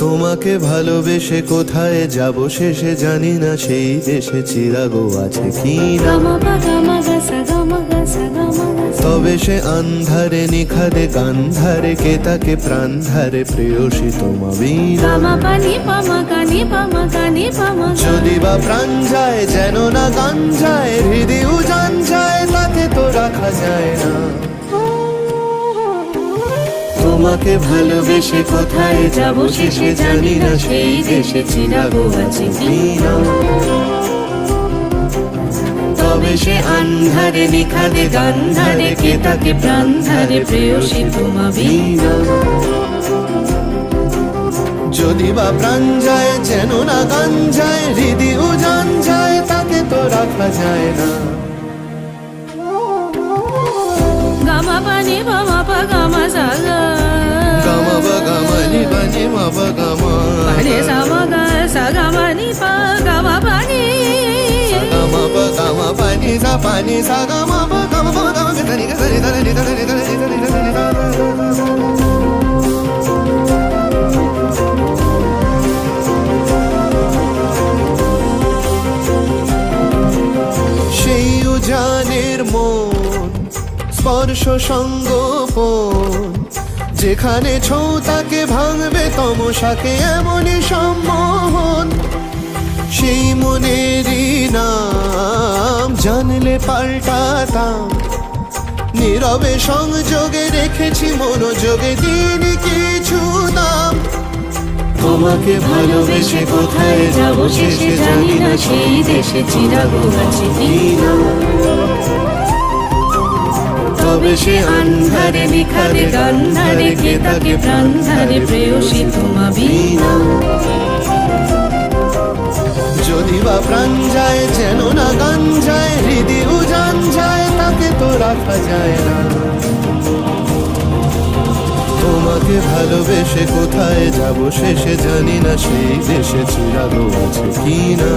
তোমাকে ভালোবেসে কোথায় যাব শেষে জানি না সেই দেশে চিরাগো আছে কি না। তবে সে আন্ধারে নিখাদে গান্ধারে কে তাকে প্রাণধারে প্রেয়সী তোমাবি যদি বা প্রাণ যায় যেন না গান যায় হৃদি উজান যায় তাতে তো রাখা যায় না। তোমাকে ভালোবেসে কোথায় যাব শেষে জানি না, সেই দেশে তবে সে আন্ধারে নিখাদে গান্ধারে কে তাকে প্রান্ধারে প্রেয়সী তোমাবি যদি বা প্রাণ যায়, যেন না গান যায় হৃদি উজান যায় তাকে তো রাখা যায় না। গামা পানি, বামা পা, গামা sa pa ni sa ga ma pa ga ma pa ga ma ga ni ga ni ga ni ga ni ga ni ga ni ga ni সেই উজানের মন স্পর্শ সঙ্গপন যেখানে ছৌ তাকে ভাঙবে তমসাকে এমনই সম্মোহন সেই মনেরই না জানলে পাল্টাতাম। নীরবে সংযোগে রেখেছি মনোযোগে দিন কিছু দাম। তোমাকে ভালোবেসে কোথায় যাব শেষে জানি না, সেই দেশে তবে সে আন্ধারে নিখারে, গান্ধারে কে তাকে প্রাণ ধারে প্রেয়সী তোমা বিনা। রাখা যায় না। তোমাকে ভালোবেসে কোথায় যাব শেষে জানি না সেই দেশে চিরাগো আছে কি না